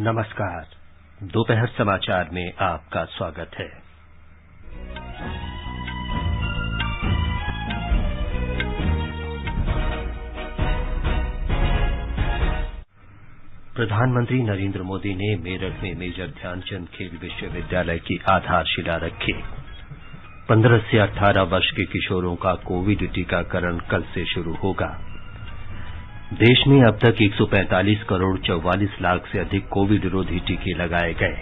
नमस्कार। दोपहर समाचार में आपका स्वागत है। प्रधानमंत्री नरेंद्र मोदी ने मेरठ में मेजर ध्यानचंद खेल विश्वविद्यालय की आधारशिला रखी। पंद्रह से अठारह वर्ष के किशोरों का कोविड टीकाकरण कल से शुरू होगा। देश में अब तक 145 करोड़ 44 लाख से अधिक कोविड रोधी टीके लगाए गए।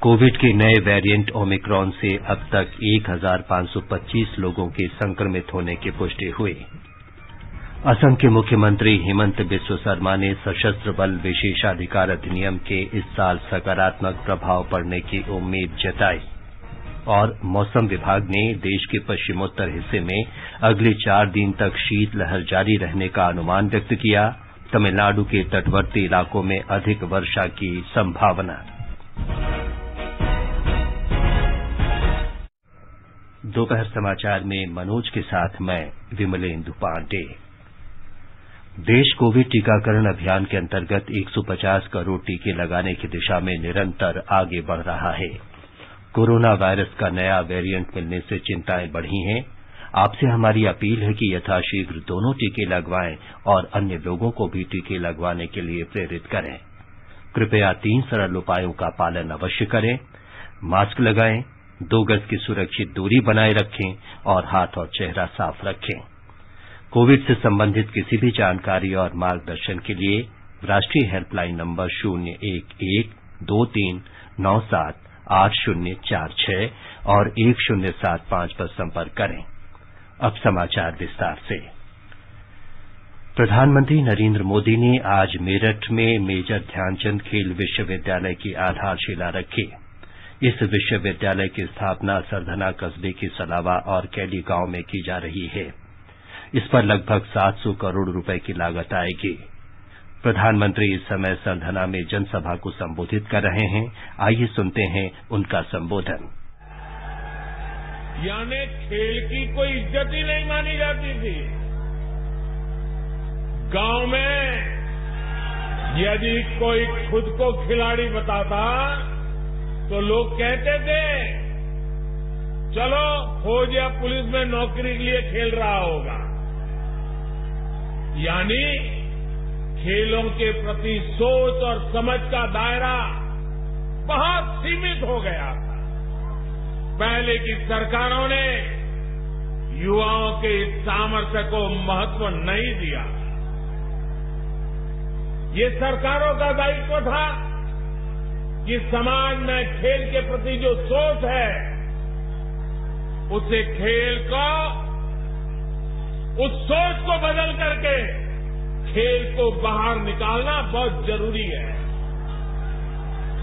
कोविड के नए वेरिएंट ओमिक्रॉन से अब तक 1,525 लोगों के संक्रमित होने की पुष्टि हुई। असम के मुख्यमंत्री हेमंत बिस्व शर्मा ने सशस्त्र बल विशेषाधिकार अधिनियम के इस साल सकारात्मक प्रभाव पड़ने की उम्मीद जताई। और मौसम विभाग ने देश के पश्चिमोत्तर हिस्से में अगले चार दिन तक शीतलहर जारी रहने का अनुमान व्यक्त किया। तमिलनाडु के तटवर्ती इलाकों में अधिक वर्षा की संभावना। दोपहर समाचार में मनोज के साथ मैं, विमलेंदु पांडे। देश कोविड टीकाकरण अभियान के अंतर्गत 150 करोड़ टीके लगाने की दिशा में निरंतर आगे बढ़ रहा है। कोरोना वायरस का नया वेरिएंट मिलने से चिंताएँ बढ़ी हैं। आपसे हमारी अपील है कि यथाशीघ्र दोनों टीके लगवाएँ और अन्य लोगों को भी टीके लगवाने के लिए प्रेरित करें। कृपया तीन सरल उपायों का पालन अवश्य करें। मास्क लगाएँ, दो गज की सुरक्षित दूरी बनाए रखें और हाथ और चेहरा साफ़ रखें। कोविड से संबंधित किसी भी जानकारी और मार्गदर्शन के लिए राष्ट्रीय हेल्पलाइन नंबर शून्य एक एक दो तीन नौ सात आठ शून्य चार छह और एक शून्य सात पाँच पर संपर्क करें। अब समाचार विस्तार से। प्रधानमंत्री नरेंद्र मोदी ने आज मेरठ में मेजर ध्यानचंद खेल विश्वविद्यालय की आधारशिला रखी। इस विश्वविद्यालय की स्थापना सरधना कस्बे के सलावा और कैली गाँव में की जा रही है। इस पर लगभग 700 करोड़ रुपए की लागत आएगी। प्रधानमंत्री इस समय सरधना में जनसभा को संबोधित कर रहे हैं। आइए सुनते हैं उनका संबोधन। यानी खेल की कोई इज़्ज़त ही नहीं मानी जाती थी। गाँव में यदि कोई खुद को खिलाड़ी बताता तो लोग कहते थे, चलो, फौज या पुलिस में नौकरी के लिए खेल रहा होगा। यानी खेलों के प्रति सोच और समझ का दायरा बहुत सीमित हो गया था। पहले की सरकारों ने युवाओं के इस सामर्थ्य को महत्व नहीं दिया। ये सरकारों का दायित्व था कि समाज में खेल के प्रति जो सोच है, उसे खेल को, उस सोच को बदल करके खेल को बाहर निकालना बहुत ज़रूरी है।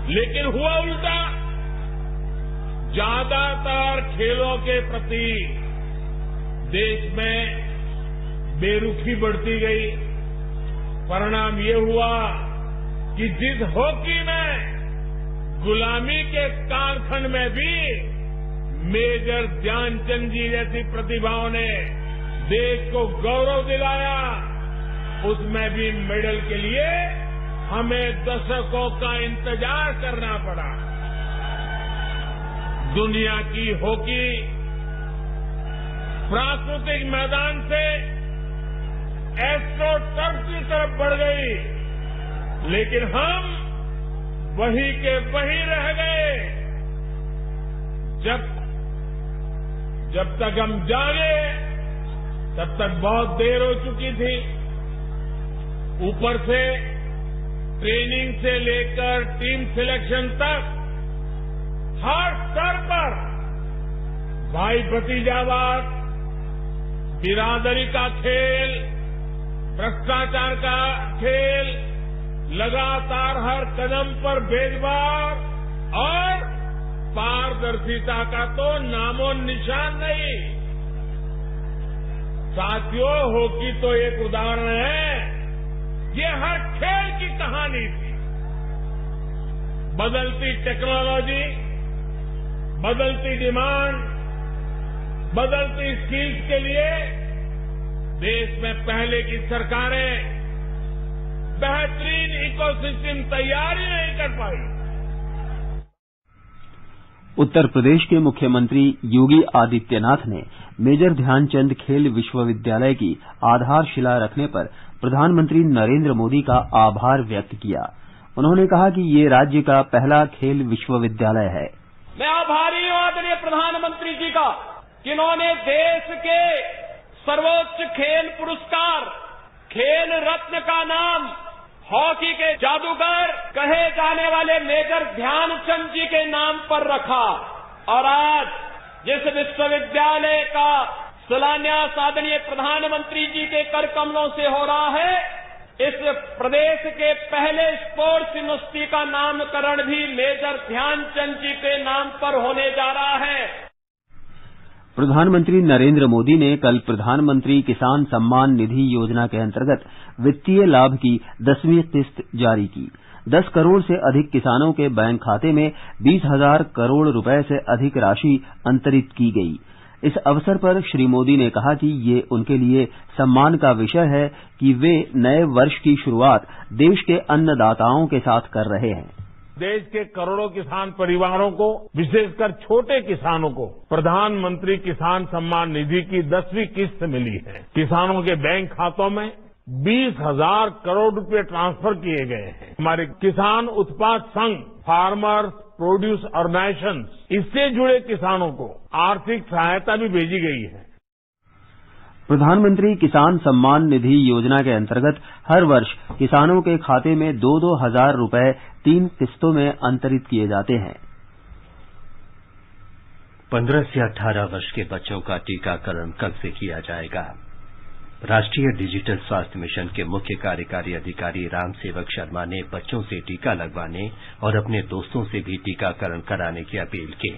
लेकिन हुआ उल्टा। ज़्यादातर खेलों के प्रति देश में बेरुखी बढ़ती गई। परिणाम ये हुआ कि जिस हॉकी में गुलामी के कालखंड में भी मेजर ध्यानचंद जी जैसी प्रतिभाओं ने देश को गौरव दिलाया। उसमें भी मेडल के लिए हमें दशकों का इंतज़ार करना पड़ा। दुनिया की हॉकी प्राकृतिक मैदान से एस्ट्रो टर्फ की तरफ़ बढ़ गई, लेकिन हम वहीं के वहीं रह गए। जब जब तक हम जागे, तब तक बहुत देर हो चुकी थी। ऊपर से ट्रेनिंग से लेकर टीम सिलेक्शन तक, हर स्तर पर भाई भतीजावाद, बिरादरी का खेल, भ्रष्टाचार का खेल, लगातार हर कदम पर भेदभाव और पारदर्शिता का तो नामो निशान नहीं। साथियों, हॉकी तो एक उदाहरण है। ये हर खेल की कहानी थी। बदलती टेक्नोलॉजी बदलती डिमांड बदलती स्किल्स के लिए देश में पहले की सरकारें बेहतरीन इकोसिस्टम तैयार ही नहीं कर पाई। उत्तर प्रदेश के मुख्यमंत्री योगी आदित्यनाथ ने मेजर ध्यानचंद खेल विश्वविद्यालय की आधारशिला रखने पर प्रधानमंत्री नरेंद्र मोदी का आभार व्यक्त किया। उन्होंने कहा कि ये राज्य का पहला खेल विश्वविद्यालय है। मैं आभारी हूँ, आदरणीय प्रधानमंत्री जी का, जिन्होंने देश के सर्वोच्च खेल पुरस्कार, खेल रत्न का नाम, हॉकी के जादूगर कहे जाने वाले मेजर ध्यानचंद जी के नाम पर रखा। और आज, जिस विश्वविद्यालय का शिलान्यास आदरणीय प्रधानमंत्री जी के कर कमलों से हो रहा है। इस प्रदेश के पहले स्पोर्ट्स यूनिवर्सिटी का नामकरण भी मेजर ध्यानचंद जी के नाम पर होने जा रहा है। प्रधानमंत्री नरेंद्र मोदी ने कल प्रधानमंत्री किसान सम्मान निधि योजना के अंतर्गत वित्तीय लाभ की दसवीं किस्त जारी की। दस करोड़ से अधिक किसानों के बैंक खाते में बीस हज़ार करोड़ रुपए से अधिक राशि अंतरित की गई। इस अवसर पर श्री मोदी ने कहा कि ये उनके लिए सम्मान का विषय है कि वे नए वर्ष की शुरुआत देश के अन्नदाताओं के साथ कर रहे हैं। देश के करोड़ों किसान परिवारों को, विशेषकर छोटे किसानों को, प्रधानमंत्री किसान सम्मान निधि की दसवीं किस्त मिली है। किसानों के बैंक खातों में बीस हज़ार करोड़ रुपए ट्रांसफ़र किए गए हैं। हमारे किसान उत्पाद संघ, फार्मर्स प्रोड्यूस ऑर्गेनाइजेशन इससे जुड़े किसानों को आर्थिक सहायता भी भेजी गई है। प्रधानमंत्री किसान सम्मान निधि योजना के अंतर्गत हर वर्ष किसानों के खाते में दो दो हज़ार रुपए तीन किस्तों में अंतरित किए जाते हैं। पंद्रह से अठारह वर्ष के बच्चों का टीकाकरण कल से किया जाएगा। राष्ट्रीय डिजिटल स्वास्थ्य मिशन के मुख्य कार्यकारी अधिकारी राम सेवक शर्मा ने बच्चों से टीका लगवाने और अपने दोस्तों से भी टीकाकरण कराने की अपील की।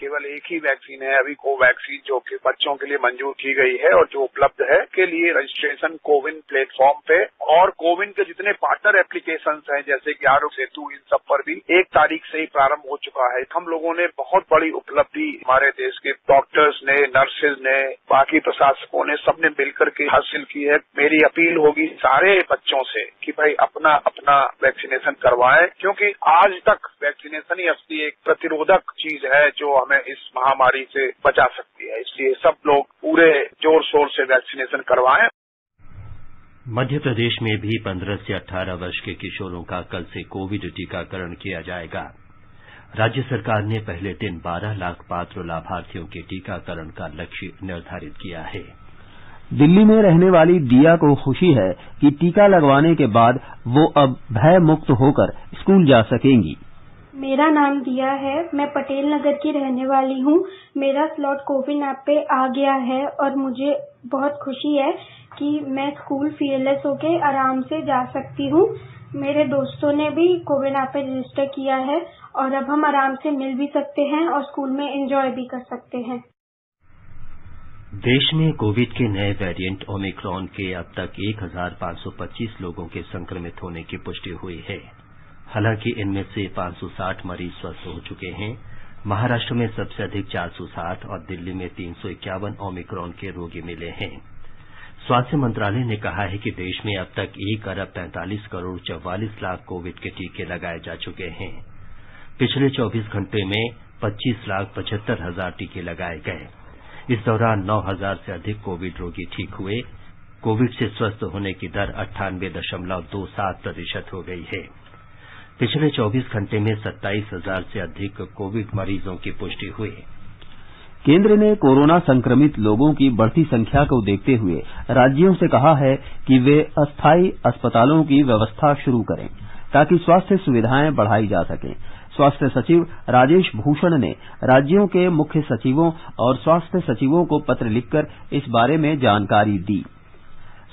केवल एक ही वैक्सीन है, अभी कोवैक्सीन जो कि बच्चों के लिए मंजूर की गई है और जो उपलब्ध है, के लिए रजिस्ट्रेशन कोविन प्लेटफॉर्म पे। और कोविन के जितने पार्टनर एप्लीकेशन हैं, जैसे कि आरोग्य सेतु, इन सब पर भी एक तारीख से ही प्रारंभ हो चुका है। हम लोगों ने बहुत बड़ी उपलब्धि हमारे देश के डॉक्टर्स ने नर्सेज ने, बाकी प्रशासकों ने, सबने मिलकर के हासिल की है। मेरी अपील होगी सारे बच्चों से कि भाई अपना अपना वैक्सीनेशन करवाएँ, क्योंकि आज तक वैक्सीनेशन ही असली एक प्रतिरोधक चीज़ है, जो हमें इस महामारी से बचा सकती है। इसलिए सब लोग पूरे ज़ोर शोर से वैक्सीनेशन करवाएँ। मध्य प्रदेश में भी 15 से 18 वर्ष के किशोरों का कल से कोविड टीकाकरण किया जाएगा। राज्य सरकार ने पहले दिन 12 लाख पात्र लाभार्थियों के टीकाकरण का लक्ष्य निर्धारित किया है। दिल्ली में रहने वाली दिया को खुशी है कि टीका लगवाने के बाद वो अब भय मुक्त होकर स्कूल जा सकेंगी। मेरा नाम दिया है। मैं पटेल नगर की रहने वाली हूँ। मेरा स्लॉट कोविन ऐप पे आ गया है और मुझे बहुत खुशी है कि मैं स्कूल फीएलएस होके आराम से जा सकती हूँ। मेरे दोस्तों ने भी कोविन ऐप पे रजिस्टर किया है और अब हम आराम से मिल भी सकते हैं और स्कूल में एंजॉय भी कर सकते हैं। देश में कोविड के नए वेरिएंट ओमिक्रॉन के अब तक 1,525 लोगों के संक्रमित होने की पुष्टि हुई है। हालाँकि इनमें से 560 मरीज़ स्वस्थ हो चुके हैं। महाराष्ट्र में सबसे अधिक 407 और दिल्ली में तीन सौ इक्यावन ओमिक्रॉन के रोगी मिले हैं। स्वास्थ्य मंत्रालय ने कहा है कि देश में अब तक एक अरब पैंतालीस करोड़ चौवालीस लाख कोविड के टीके लगाए जा चुके हैं। पिछले 24 घंटे में 25 लाख पचहत्तर हज़ार टीके लगाए गए। इस दौरान 9 हज़ार से अधिक कोविड रोगी ठीक हुए। कोविड से स्वस्थ होने की दर अट्ठानवे दशमलव दो सात प्रतिशत हो गई है। पिछले 24 घंटे में सत्ताईस हज़ार से अधिक कोविड मरीजों की पुष्टि हुई केंद्र ने कोरोना संक्रमित लोगों की बढ़ती संख्या को देखते हुए राज्यों से कहा है कि वे अस्थायी अस्पतालों की व्यवस्था शुरू करें, ताकि स्वास्थ्य सुविधाएँ बढ़ाई जा सकें। स्वास्थ्य सचिव राजेश भूषण ने राज्यों के मुख्य सचिवों और स्वास्थ्य सचिवों को पत्र लिखकर इस बारे में जानकारी दी।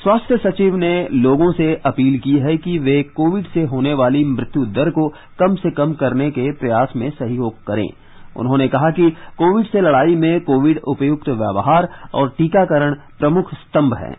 स्वास्थ्य सचिव ने लोगों से अपील की है कि वे कोविड से होने वाली मृत्यु दर को कम से कम करने के प्रयास में सहयोग करें। उन्होंने कहा कि कोविड से लड़ाई में कोविड उपयुक्त व्यवहार और टीकाकरण प्रमुख स्तंभ हैं।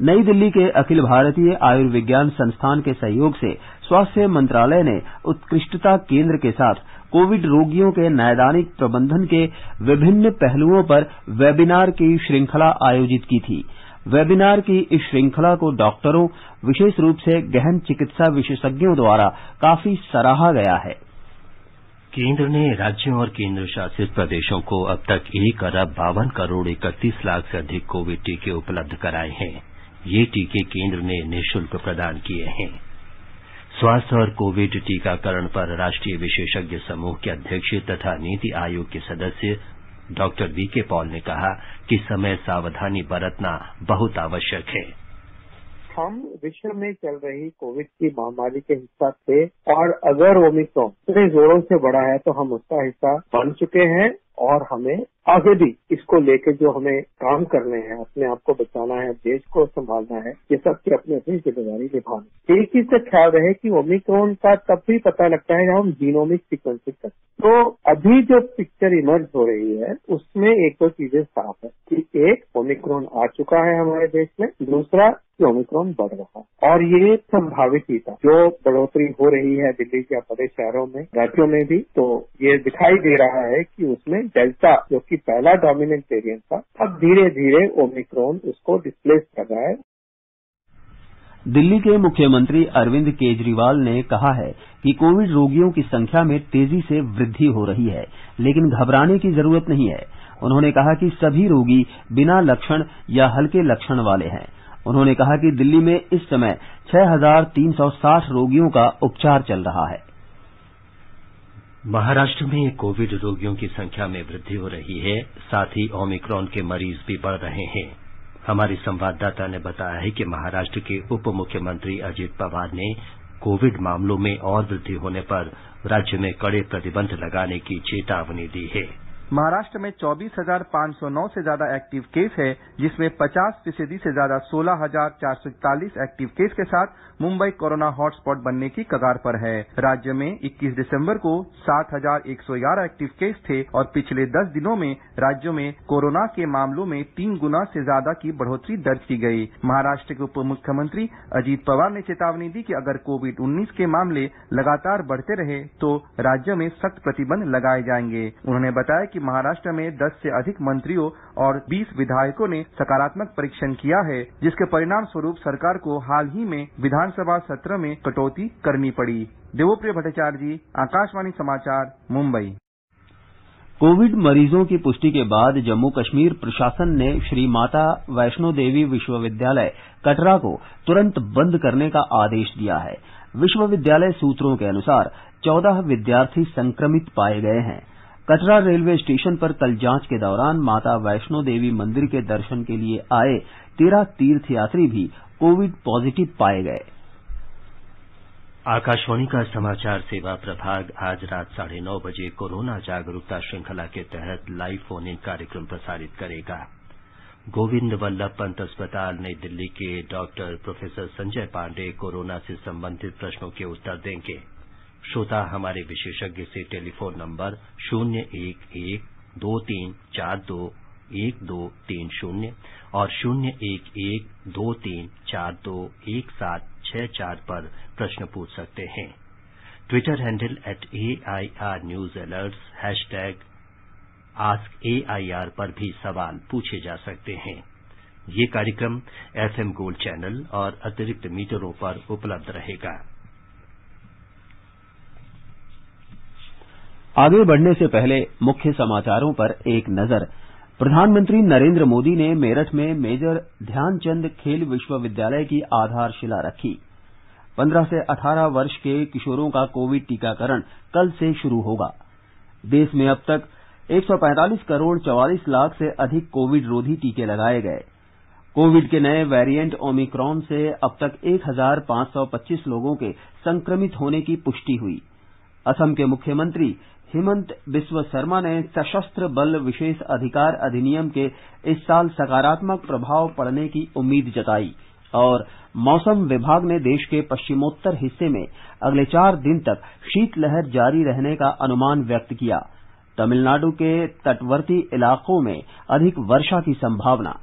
नई दिल्ली के अखिल भारतीय आयुर्विज्ञान संस्थान के सहयोग से स्वास्थ्य मंत्रालय ने उत्कृष्टता केंद्र के साथ कोविड रोगियों के नैदानिक प्रबंधन के विभिन्न पहलुओं पर वेबिनार की श्रृंखला आयोजित की थी। वेबिनार की इस श्रृंखला को डॉक्टरों, विशेष रूप से गहन चिकित्सा विशेषज्ञों द्वारा काफ़ी सराहा गया है। केंद्र ने राज्यों और केंद्र शासित प्रदेशों को अब तक एक अरब बावन करोड़ इकतीस लाख से अधिक कोविड टीके उपलब्ध कराए हैं। ये टीके केंद्र ने निःशुल्क प्रदान किए हैं। स्वास्थ्य और कोविड टीकाकरण पर राष्ट्रीय विशेषज्ञ समूह के अध्यक्ष तथा नीति आयोग के सदस्य डॉ वीके पॉल ने कहा कि समय सावधानी बरतना बहुत आवश्यक है। हम विश्व में चल रही कोविड की महामारी के हिस्सा थे और अगर ओमिक्रॉन इतने जोरों से बढ़ा है तो हम उसका हिस्सा बन चुके हैं और हमें आगे भी इसको लेकर जो हमें काम करने हैं, अपने आप को बचाना है, देश को संभालना है, ये सबकी अपनी अपनी ज़िम्मेदारी निभानी एक चीज़ का ख्याल रहे कि ओमिक्रॉन का तब भी पता लगता है जब हम जीनोमिक सिक्वेंसिंग करते तो अभी जो पिक्चर इमर्ज हो रही है, उसमें एक दो तो चीज़ें साफ़ है कि एक, ओमिक्रॉन आ चुका है हमारे देश में, दूसरा कि ओमिक्रॉन बढ़ रहा है। और ये संभावित ही था। जो बढ़ोतरी हो रही है दिल्ली के बड़े शहरों में, राज्यों में भी तो ये दिखाई दे रहा है कि उसमें डेल्टा, जो कि पहला डोमिनेंट वेरिएंट था अब धीरे धीरे ओमिक्रॉन उसको डिस्प्लेस कर रहा है। दिल्ली के मुख्यमंत्री अरविंद केजरीवाल ने कहा है कि कोविड रोगियों की संख्या में तेज़ी से वृद्धि हो रही है लेकिन घबराने की ज़रूरत नहीं है। उन्होंने कहा कि सभी रोगी बिना लक्षण या हल्के लक्षण वाले हैं। उन्होंने कहा कि दिल्ली में इस समय 6,360 रोगियों का उपचार चल रहा है। महाराष्ट्र में कोविड रोगियों की संख्या में वृद्धि हो रही है, साथ ही ओमिक्रॉन के मरीज़ भी बढ़ रहे हैं। हमारे संवाददाता ने बताया है कि महाराष्ट्र के उप मुख्यमंत्री अजीत पवार ने कोविड मामलों में और वृद्धि होने पर राज्य में कड़े प्रतिबंध लगाने की चेतावनी दी है। महाराष्ट्र में 24,509 से ज़्यादा एक्टिव केस है जिसमें 50 फ़ीसदी से ज़्यादा 16,441 एक्टिव केस के साथ मुंबई कोरोना हॉटस्पॉट बनने की कगार पर है। राज्य में 21 दिसंबर को 7,111 एक्टिव केस थे और पिछले 10 दिनों में राज्य में कोरोना के मामलों में तीन गुना से ज़्यादा की बढ़ोतरी दर्ज की गई। महाराष्ट्र के उप मुख्यमंत्री अजीत पवार ने चेतावनी दी कि अगर कोविड उन्नीस के मामले लगातार बढ़ते रहे तो राज्य में सख्त प्रतिबंध लगाए जाएँगे। उन्होंने बताया कि महाराष्ट्र में 10 से अधिक मंत्रियों और 20 विधायकों ने सकारात्मक परीक्षण किया है, जिसके परिणाम स्वरूप सरकार को हाल ही में विधानसभा सत्र में कटौती करनी पड़ी। देवोप्रिय भट्टाचार्य जी आकाशवाणी समाचार, मुंबई। कोविड मरीजों की पुष्टि के बाद जम्मू कश्मीर प्रशासन ने श्री माता वैष्णो देवी विश्वविद्यालय, कटरा को तुरंत बंद करने का आदेश दिया है। विश्वविद्यालय सूत्रों के अनुसार चौदह विद्यार्थी संक्रमित पाए गए हैं। कटरा रेलवे स्टेशन पर कल जाँच के दौरान माता वैष्णो देवी मंदिर के दर्शन के लिए आए तेरह तीर्थयात्री भी कोविड पॉजिटिव पाए गए। आकाशवाणी का समाचार सेवा प्रभाग आज रात साढ़े नौ बजे कोरोना जागरूकता श्रृंखला के तहत लाइव फ़ोन इन कार्यक्रम प्रसारित करेगा। गोविंद वल्लभ पंत अस्पताल, नई दिल्ली के doctor professor Sanjay Pandey corona से संबंधित प्रश्नों के उत्तर देंगे। श्रोता हमारे विशेषज्ञ से टेलीफोन नंबर शून्य एक एक दो तीन चार दो एक दो तीन शून्य और शून्य एक एक दो तीन चार दो एक सात छह चार पर प्रश्न पूछ सकते हैं। Twitter handle at A I R news alerts hashtag ask A I R पर भी सवाल पूछे जा सकते हैं। ये कार्यक्रम एफएम गोल्ड चैनल और अतिरिक्त मीटरों पर उपलब्ध रहेगा। आगे बढ़ने से पहले मुख्य समाचारों पर एक नज़र। प्रधानमंत्री नरेंद्र मोदी ने मेरठ में मेजर ध्यानचंद खेल विश्वविद्यालय की आधारशिला रखी। 15 से 18 वर्ष के किशोरों का कोविड टीकाकरण कल से शुरू होगा। देश में अब तक 145 करोड़ 44 लाख से अधिक कोविड रोधी टीके लगाए गए। कोविड के नए वेरिएंट ओमिक्रॉन से अब तक 1525 लोगों के संक्रमित होने की पुष्टि हुई। असम के मुख्यमंत्री हिमंत बिस्व शर्मा ने सशस्त्र बल विशेष अधिकार अधिनियम के इस साल सकारात्मक प्रभाव पड़ने की उम्मीद जताई और मौसम विभाग ने देश के पश्चिमोत्तर हिस्से में अगले चार दिन तक शीतलहर जारी रहने का अनुमान व्यक्त किया। तमिलनाडु के तटवर्ती इलाकों में अधिक वर्षा की संभावना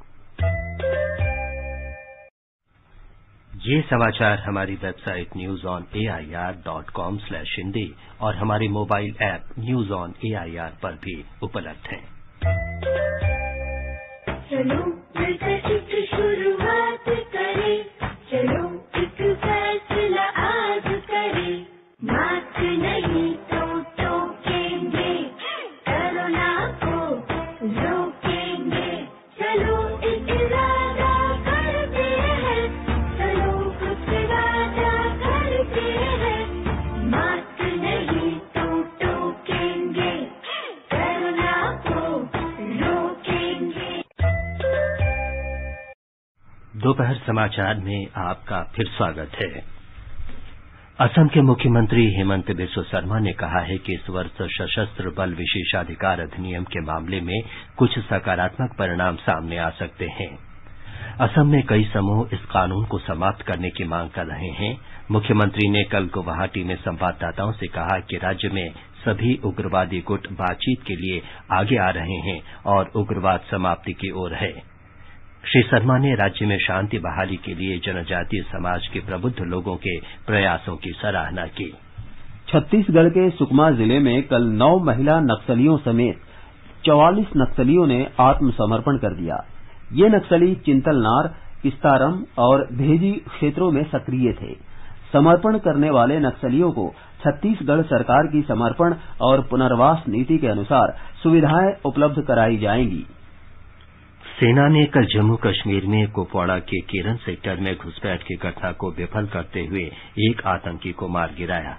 ये समाचार हमारी website news on A I R dot com slash Hindi और हमारे mobile app news on A I R पर भी उपलब्ध है समाचार में आपका फिर स्वागत है। असम के मुख्यमंत्री हेमंत बिस्व शर्मा ने कहा है कि इस वर्ष सशस्त्र बल विशेषाधिकार अधिनियम के मामले में कुछ सकारात्मक परिणाम सामने आ सकते हैं। असम में कई समूह इस कानून को समाप्त करने की मांग कर रहे हैं। मुख्यमंत्री ने कल गुवाहाटी में संवाददाताओं से कहा कि राज्य में सभी उग्रवादी गुट बातचीत के लिए आगे आ रहे हैं और उग्रवाद समाप्ति की ओर है। श्री शर्मा ने राज्य में शांति बहाली के लिए जनजातीय समाज के प्रबुद्ध लोगों के प्रयासों की सराहना की। छत्तीसगढ़ के सुकमा ज़िले में कल नौ महिला नक्सलियों समेत चौवालीस नक्सलियों ने आत्मसमर्पण कर दिया। ये नक्सली चिंतलनार, किस्तारम और भेजी क्षेत्रों में सक्रिय थे। समर्पण करने वाले नक्सलियों को छत्तीसगढ़ सरकार की समर्पण और पुनर्वास नीति के अनुसार सुविधाएँ उपलब्ध कराई जाएँगी। सेना ने कल जम्मू कश्मीर में कुपवाड़ा के केरन सेक्टर में घुसपैठ की घटना को विफल करते हुए एक आतंकी को मार गिराया।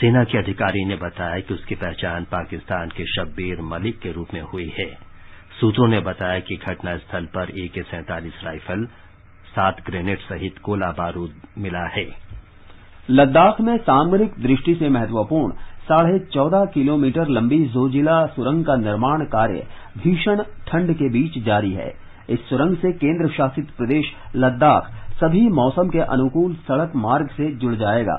सेना के अधिकारी ने बताया कि उसकी पहचान पाकिस्तान के शब्बीर मलिक के रूप में हुई है। सूत्रों ने बताया कि घटनास्थल पर एके सैंतालीस राइफल, सात ग्रेनेड सहित गोला बारूद मिला है। लद्दाख में सामरिक दृष्टि से महत्वपूर्ण, साढ़े चौदह किलोमीटर लंबी जोजिला सुरंग का निर्माण कार्य भीषण ठंड के बीच जारी है। इस सुरंग से केंद्र शासित प्रदेश लद्दाख सभी मौसम के अनुकूल सड़क मार्ग से जुड़ जाएगा।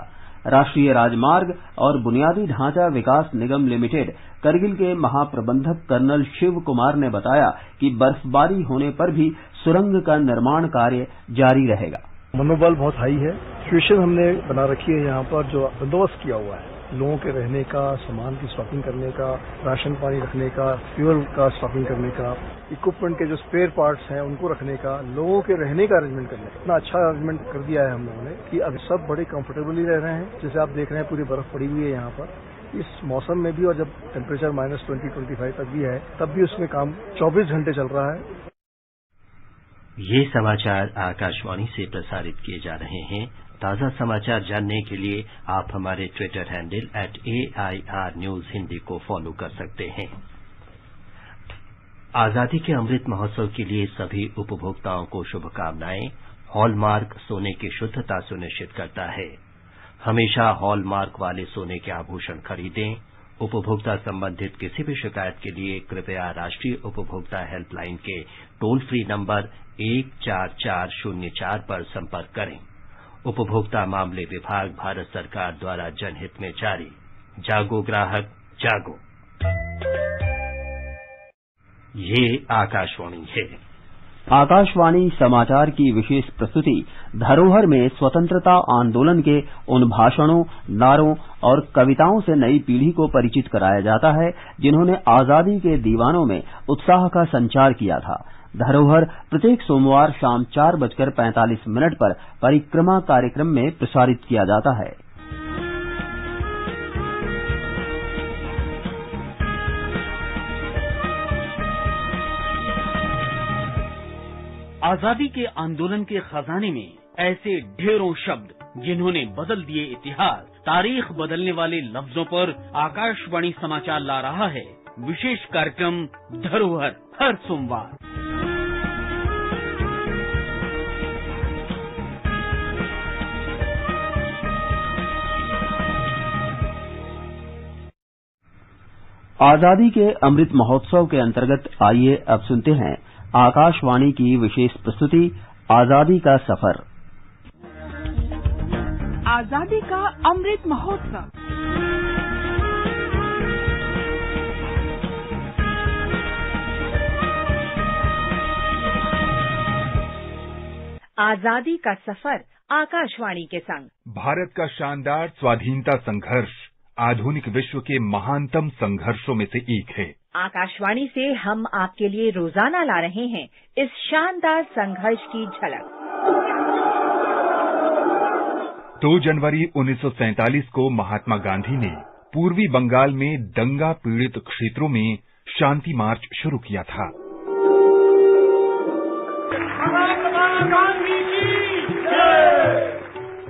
राष्ट्रीय राजमार्ग और बुनियादी ढांचा विकास निगम लिमिटेड, करगिल के महाप्रबंधक कर्नल शिव कुमार ने बताया कि बर्फबारी होने पर भी सुरंग का निर्माण कार्य जारी रहेगा। मनोबल बहुत हाई है। सिचुएशन हमने बना रखी है यहाँ पर जो बंदोबस्त किया हुआ है। लोगों के रहने का, सामान की स्टॉकिंग करने का, राशन पानी रखने का फ्यूल का स्टॉकिंग करने का इक्विपमेंट के जो स्पेयर पार्ट्स हैं उनको रखने का, लोगों के रहने का अरेंजमेंट करने का। इतना अच्छा अरेंजमेंट कर दिया है हम लोगों ने कि अब सब बड़े कंफर्टेबली रह रहे हैं। जैसे आप देख रहे हैं, पूरी बर्फ़ पड़ी हुई है यहाँ पर। इस मौसम में भी और जब temperature minus twenty twenty five तक भी है, तब भी उसमें काम चौबीस घंटे चल रहा है। ये समाचार आकाशवाणी से प्रसारित किए जा रहे हैं। ताज़ा समाचार जानने के लिए आप हमारे Twitter handle at AIR Hindi को फॉलो कर सकते हैं। आज़ादी के अमृत महोत्सव के लिए सभी उपभोक्ताओं को शुभकामनाएँ। हॉलमार्क सोने की शुद्धता सुनिश्चित करता है। हमेशा हॉलमार्क वाले सोने के आभूषण खरीदें। उपभोक्ता संबंधित किसी भी शिकायत के लिए कृपया राष्ट्रीय उपभोक्ता हेल्पलाइन के टोल फ्री नंबर एक चार चार शून्य चार पर संपर्क करें। उपभोक्ता मामले विभाग भारत सरकार द्वारा जनहित में जारी। जागो ग्राहक, जागो। ये आकाशवाणी है। आकाशवाणी समाचार की विशेष प्रस्तुति धरोहर में स्वतंत्रता आंदोलन के उन भाषणों, नारों और कविताओं से नई पीढ़ी को परिचित कराया जाता है, जिन्होंने आज़ादी के दीवानों में उत्साह का संचार किया था। धरोहर प्रत्येक सोमवार शाम चार बजकर पैंतालीस मिनट पर परिक्रमा कार्यक्रम में प्रसारित किया जाता है। आज़ादी के आंदोलन के खजाने में ऐसे ढेरों शब्द जिन्होंने बदल दिए इतिहास, तारीख बदलने वाले लफ्जों पर आकाशवाणी समाचार ला रहा है। विशेष कार्यक्रम धरोहर हर सोमवार। आज़ादी के अमृत महोत्सव के अंतर्गत आइए अब सुनते हैं आकाशवाणी की विशेष प्रस्तुति आज़ादी का सफ़र। आज़ादी का अमृत महोत्सव। आज़ादी का सफ़र आकाशवाणी के संग। भारत का शानदार स्वाधीनता संघर्ष। आधुनिक विश्व के महानतम संघर्षों में से एक है। आकाशवाणी से हम आपके लिए रोज़ाना ला रहे हैं इस शानदार संघर्ष की झलक। दो जनवरी 1947 को महात्मा गांधी ने पूर्वी बंगाल में दंगा पीड़ित क्षेत्रों में शांति मार्च शुरू किया था।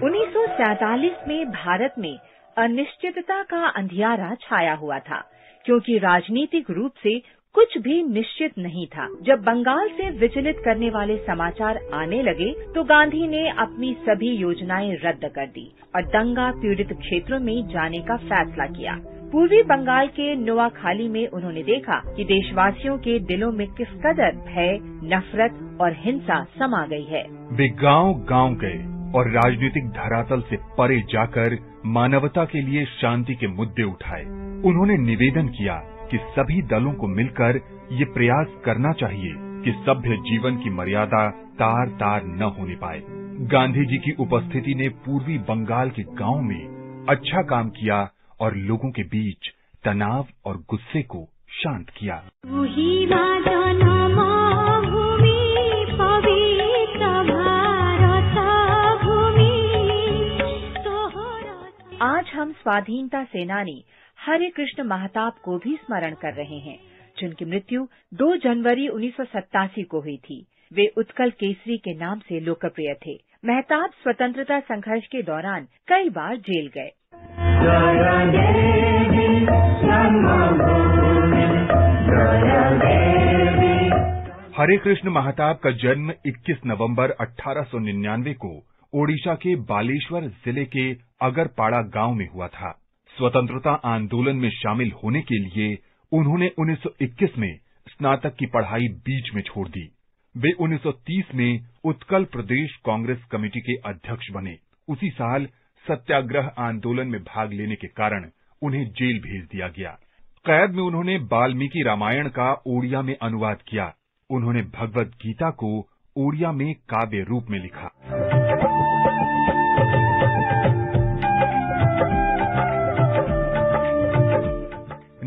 उन्नीस में भारत में अनिश्चितता का अंधियारा छाया हुआ था, क्योंकि राजनीतिक रूप से कुछ भी निश्चित नहीं था। जब बंगाल से विचलित करने वाले समाचार आने लगे तो गांधी ने अपनी सभी योजनाएँ रद्द कर दी और दंगा पीड़ित क्षेत्रों में जाने का फैसला किया। पूर्वी बंगाल के नोआखाली में उन्होंने देखा कि देशवासियों के दिलों में किस कदर भय, नफरत और हिंसा समा गई है। वे गाँव गाँव गए और राजनीतिक धरातल से परे जाकर मानवता के लिए शांति के मुद्दे उठाए। उन्होंने निवेदन किया कि सभी दलों को मिलकर ये प्रयास करना चाहिए कि सभ्य जीवन की मर्यादा तार तार न होने पाए। गांधी जी की उपस्थिति ने पूर्वी बंगाल के गाँव में अच्छा काम किया और लोगों के बीच तनाव और गुस्से को शांत किया। हम स्वाधीनता सेनानी हरे कृष्ण महताब को भी स्मरण कर रहे हैं, जिनकी मृत्यु 2 जनवरी उन्नीस सौ सतासी को हुई थी। वे उत्कल केसरी के नाम से लोकप्रिय थे। महताब स्वतंत्रता संघर्ष के दौरान कई बार जेल गए। हरे कृष्ण महताब का जन्म 21 नवंबर 1899 को ओडिशा के बालेश्वर ज़िले के अगरपाड़ा गाँव में हुआ था। स्वतंत्रता आंदोलन में शामिल होने के लिए उन्होंने 1921 में स्नातक की पढ़ाई बीच में छोड़ दी। वे 1930 में उत्कल प्रदेश कांग्रेस कमेटी के अध्यक्ष बने। उसी साल सत्याग्रह आंदोलन में भाग लेने के कारण उन्हें जेल भेज दिया गया। कैद में उन्होंने वाल्मीकि रामायण का ओडिया में अनुवाद किया। उन्होंने भगवत गीता को ओडिया में काव्य रूप में लिखा।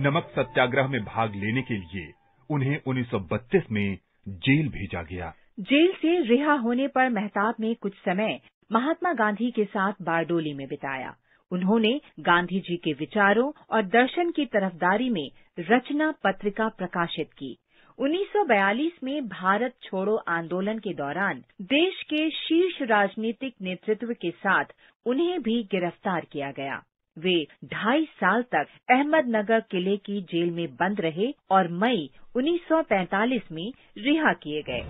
नमक सत्याग्रह में भाग लेने के लिए उन्हें 1932 में जेल भेजा गया। जेल से रिहा होने पर मेहताब ने कुछ समय महात्मा गांधी के साथ बारडोली में बिताया। उन्होंने गांधी जी के विचारों और दर्शन की तरफदारी में रचना पत्रिका प्रकाशित की। 1942 में भारत छोड़ो आंदोलन के दौरान देश के शीर्ष राजनीतिक नेतृत्व के साथ उन्हें भी गिरफ़्तार किया गया। वे ढाई साल तक अहमदनगर किले की जेल में बंद रहे और मई 1945 में रिहा किए गए।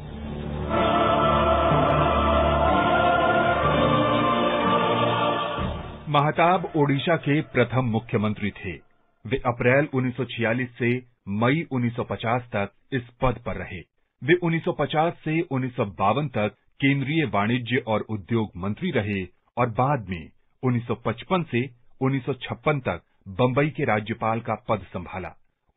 महताब ओडिशा के प्रथम मुख्यमंत्री थे। वे अप्रैल 1946 से मई 1950 तक इस पद पर रहे। वे 1950 से उन्नीस सौ बावन तक केंद्रीय वाणिज्य और उद्योग मंत्री रहे और बाद में 1955 से 1956 तक बंबई के राज्यपाल का पद संभाला।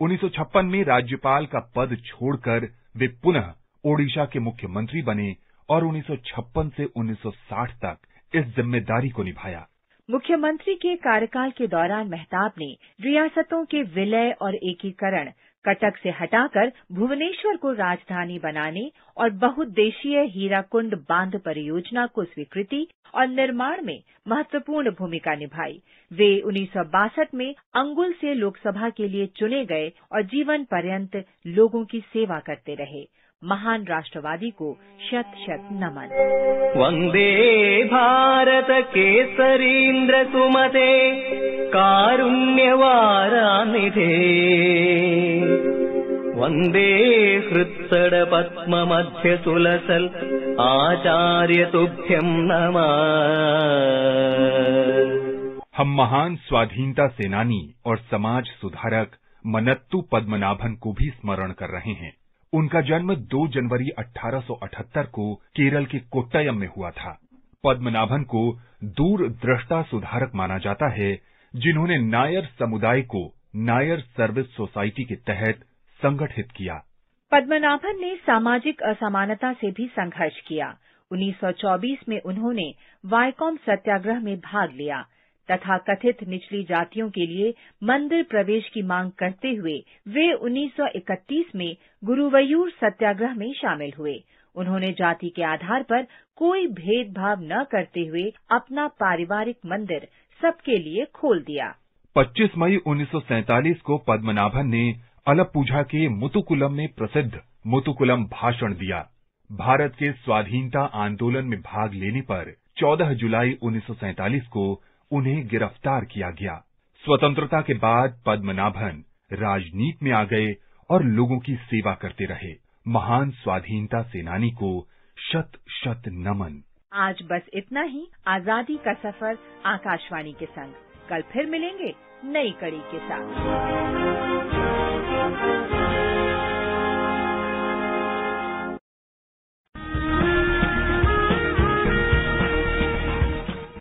1956 में राज्यपाल का पद छोड़कर वे पुनः ओडिशा के मुख्यमंत्री बने और 1956 से 1960 तक इस ज़िम्मेदारी को निभाया। मुख्यमंत्री के कार्यकाल के दौरान मेहताब ने रियासतों के विलय और एकीकरण कटक से हटाकर भुवनेश्वर को राजधानी बनाने और बहुद्देशीय हीराकुंड बाँध परियोजना को स्वीकृति और निर्माण में महत्वपूर्ण भूमिका निभाई। वे उन्नीस सौ बासठ में अंगुल से लोकसभा के लिए चुने गए और जीवन पर्यंत लोगों की सेवा करते रहे। महान राष्ट्रवादी को शत शत नमन। वंदे भारत केसरीन्द्र सुमते कारुण्यवारानिधे वंदे हृत्सड पद्ममध्य सुलसल् आचार्य तुभ्यम् नमः। हम महान स्वाधीनता सेनानी और समाज सुधारक मनत्तु पद्मनाभन को भी स्मरण कर रहे हैं। उनका जन्म 2 जनवरी 1878 को केरल के कोट्टयम में हुआ था। पद्मनाभन को दूर दृष्टा सुधारक माना जाता है, जिन्होंने नायर समुदाय को नायर सर्विस सोसाइटी के तहत संगठित किया। पद्मनाभन ने सामाजिक असमानता से भी संघर्ष किया। 1924 में उन्होंने वायकॉम सत्याग्रह में भाग लिया। तथा कथित निचली जातियों के लिए मंदिर प्रवेश की मांग करते हुए वे 1931 में गुरुवयूर सत्याग्रह में शामिल हुए। उन्होंने जाति के आधार पर कोई भेदभाव न करते हुए अपना पारिवारिक मंदिर सबके लिए खोल दिया। 25 मई 1947 को पद्मनाभन ने अलपुझा के मुतुकुलम में प्रसिद्ध मुतुकुलम भाषण दिया। भारत के स्वाधीनता आंदोलन में भाग लेने पर 14 जुलाई 1947 को उन्हें गिरफ़्तार किया गया। स्वतंत्रता के बाद पद्मनाभन राजनीति में आ गए और लोगों की सेवा करते रहे। महान स्वाधीनता सेनानी को शत शत नमन। आज बस इतना ही। आज़ादी का सफ़र आकाशवाणी के संग। कल फिर मिलेंगे नई कड़ी के साथ।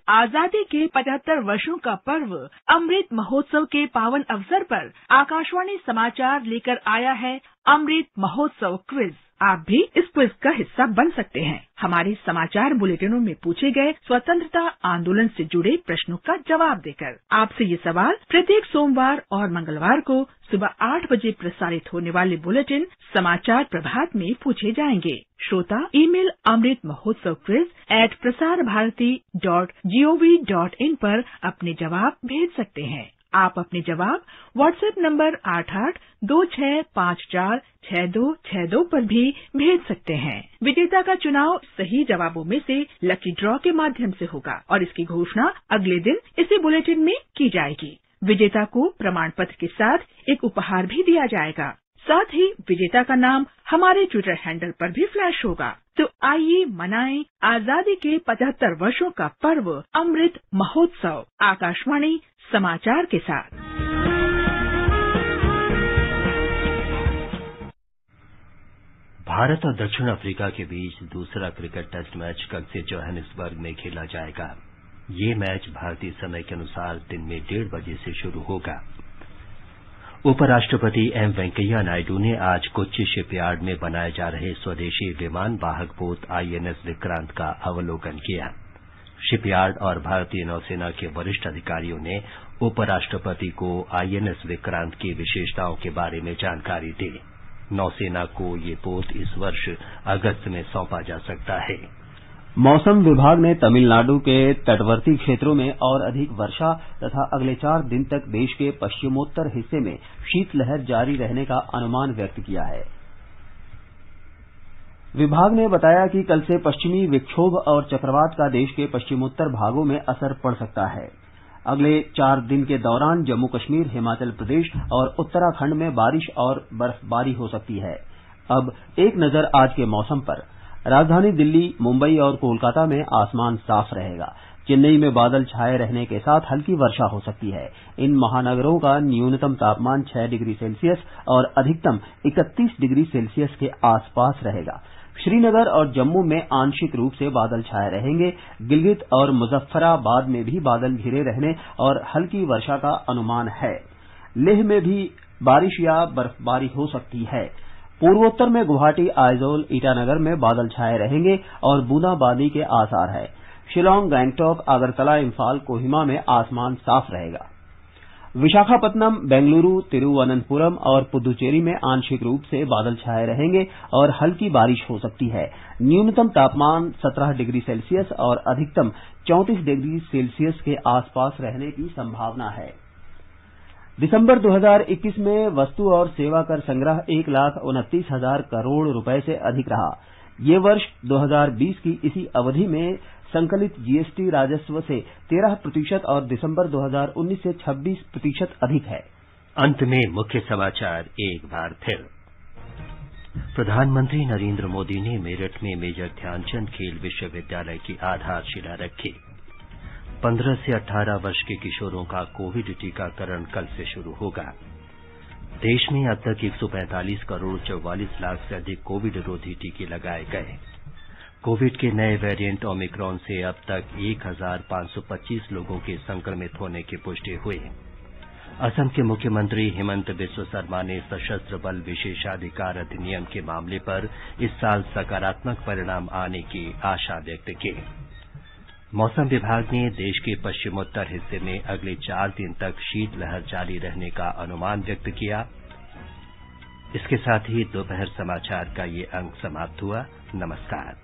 आज़ादी के 75 वर्षों का पर्व अमृत महोत्सव के पावन अवसर पर आकाशवाणी समाचार लेकर आया है अमृत महोत्सव क्विज। आप भी इस क्विज का हिस्सा बन सकते हैं। हमारे समाचार बुलेटिनों में पूछे गए स्वतंत्रता आंदोलन से जुड़े प्रश्नों का जवाब देकर आपसे ये सवाल प्रत्येक सोमवार और मंगलवार को सुबह आठ बजे प्रसारित होने वाले बुलेटिन समाचार प्रभात में पूछे जाएँगे। श्रोता, email Amrit Mahotsav quiz at Prasar Bharati dot G O V dot in पर अपने जवाब भेज सकते हैं। आप अपने जवाब व्हाट्सएप नंबर आठ आठ दो छः पाँच चार छः दो छः दो पर भी भेज सकते हैं। विजेता का चुनाव सही जवाबों में से लकी ड्रॉ के माध्यम से होगा और इसकी घोषणा अगले दिन इसी बुलेटिन में की जाएगी। विजेता को प्रमाण पत्र के साथ एक उपहार भी दिया जाएगा। साथ ही विजेता का नाम हमारे ट्विटर हैंडल पर भी फ्लैश होगा। तो आइए मनाएँ आज़ादी के 75 वर्षों का पर्व अमृत महोत्सव। आकाशवाणी समाचार के साथ। भारत और दक्षिण अफ्रीका के बीच दूसरा क्रिकेट टेस्ट मैच कल से जोहानिसबर्ग में खेला जाएगा। ये मैच भारतीय समय के अनुसार दिन में डेढ़ बजे से शुरू होगा। उपराष्ट्रपति एम वेंकैया नायडू ने आज कोच्चि शिपयार्ड में बनाए जा रहे स्वदेशी विमान वाहक पोत आईएनएस विक्रांत का अवलोकन किया। शिपयार्ड और भारतीय नौसेना के वरिष्ठ अधिकारियों ने उपराष्ट्रपति को आईएनएस विक्रांत की विशेषताओं के बारे में जानकारी दी। नौसेना को ये पोत इस वर्ष अगस्त में सौंपा जा सकता है। मौसम विभाग ने तमिलनाडु के तटवर्ती क्षेत्रों में और अधिक वर्षा तथा अगले चार दिन तक देश के पश्चिमोत्तर हिस्से में शीतलहर जारी रहने का अनुमान व्यक्त किया है। विभाग ने बताया कि कल से पश्चिमी विक्षोभ और चक्रवात का देश के पश्चिमोत्तर भागों में असर पड़ सकता है। अगले चार दिन के दौरान जम्मू कश्मीर, हिमाचल प्रदेश और उत्तराखंड में बारिश और बर्फबारी हो सकती है। अब एक नज़र आज के मौसम पर। राजधानी दिल्ली, मुंबई और कोलकाता में आसमान साफ़ रहेगा। चेन्नई में बादल छाए रहने के साथ हल्की वर्षा हो सकती है। इन महानगरों का न्यूनतम तापमान 6 डिग्री सेल्सियस और अधिकतम 31 डिग्री सेल्सियस के आसपास रहेगा। श्रीनगर और जम्मू में आंशिक रूप से बादल छाए रहेंगे। गिलगित और मुजफ्फराबाद में भी बादल घिरे रहने और हल्की वर्षा का अनुमान है। लेह में भी बारिश या बर्फबारी हो सकती है। पूर्वोत्तर में गुवाहाटी, आइजोल, ईटानगर में बादल छाए रहेंगे और बूंदाबांदी के आसार है। शिलांग, गैंगटॉक, अगरतला, इम्फाल, कोहिमा में आसमान साफ़ रहेगा। विशाखापत्तनम, बेंगलुरु, तिरुवनंतपुरम और पुदुचेरी में आंशिक रूप से बादल छाए रहेंगे और हल्की बारिश हो सकती है। न्यूनतम तापमान 17 डिग्री सेल्सियस और अधिकतम 34 डिग्री सेल्सियस के आसपास रहने की संभावना है। दिसंबर 2021 में वस्तु और सेवा कर संग्रह एक लाख उनतीस हज़ार करोड़ रुपए से अधिक रहा। ये वर्ष 2020 की इसी अवधि में संकलित जीएसटी राजस्व से 13 प्रतिशत और दिसंबर 2019 से 26 प्रतिशत अधिक है। अंत में मुख्य समाचार, एक बार फिर। प्रधानमंत्री नरेंद्र मोदी ने मेरठ में मेजर ध्यानचंद खेल विश्वविद्यालय की आधारशिला रखी। पंद्रह से अठारह वर्ष के किशोरों का कोविड टीकाकरण कल से शुरू होगा। देश में अब तक 145 करोड़ चौवालीस लाख से अधिक कोविड रोधी टीके लगाए गए। कोविड के नए वेरिएंट ओमिक्रॉन से अब तक 1,525 लोगों के संक्रमित होने की पुष्टि हुई। असम के मुख्यमंत्री हेमंत बिस्व शर्मा ने सशस्त्र बल विशेषाधिकार अधिनियम के मामले पर इस साल सकारात्मक परिणाम आने की आशा व्यक्त की। मौसम विभाग ने देश के पश्चिमोत्तर हिस्से में अगले चार दिन तक शीतलहर जारी रहने का अनुमान व्यक्त किया। इसके साथ ही दोपहर समाचार का ये अंक समाप्त हुआ। नमस्कार।